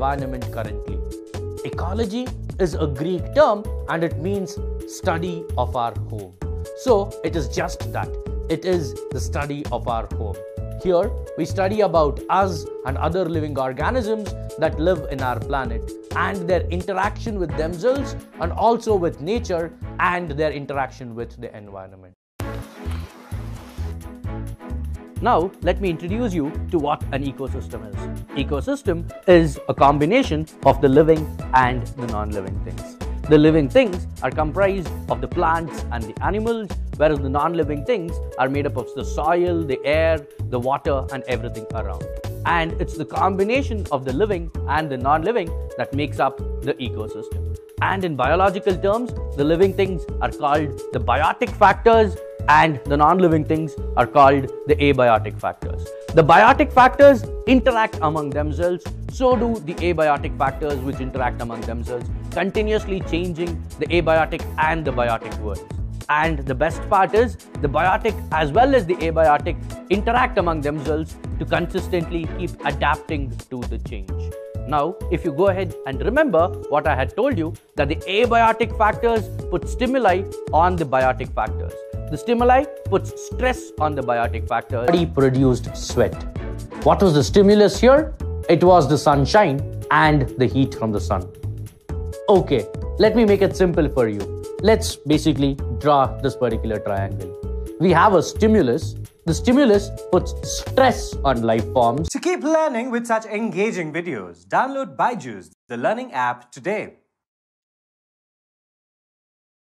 environment currently. Ecology is a Greek term and it means study of our home. So it is just that. It is the study of our home. Here, we study about us and other living organisms that live in our planet and their interaction with themselves and also with nature and their interaction with the environment. Now, let me introduce you to what an ecosystem is. Ecosystem is a combination of the living and the non-living things. The living things are comprised of the plants and the animals, whereas the non-living things are made up of the soil, the air, the water, and everything around. And it's the combination of the living and the non-living that makes up the ecosystem. And in biological terms, the living things are called the biotic factors and the non-living things are called the abiotic factors. The biotic factors interact among themselves, so do the abiotic factors which interact among themselves, continuously changing the abiotic and the biotic worlds. And the best part is the biotic as well as the abiotic interact among themselves to consistently keep adapting to the change. Now, if you go ahead and remember what I had told you that the abiotic factors put stimuli on the biotic factors. The stimuli puts stress on the biotic factor. Body produced sweat. What was the stimulus here? It was the sunshine and the heat from the sun. Okay, let me make it simple for you. Let's basically draw this particular triangle. We have a stimulus. The stimulus puts stress on life forms. To keep learning with such engaging videos, download Byju's, the learning app today.